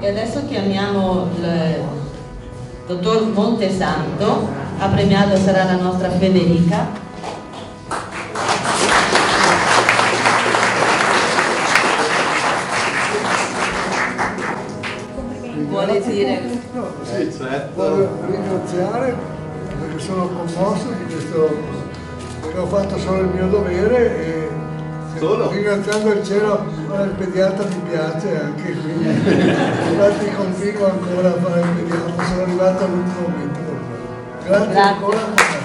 E adesso chiamiamo il dottor Montesanto, a premiato sarà la nostra Federica. Vuole dire? Sì, certo. Voglio ringraziare perché sono commosso di questo, perché ho fatto solo il mio dovere e Solo? ringraziando il cielo fare il pediatra mi piace anche quindi infatti continuo ancora a fare il pediatra, sono arrivato all'ultimo momento. Grazie, Grazie. ancora.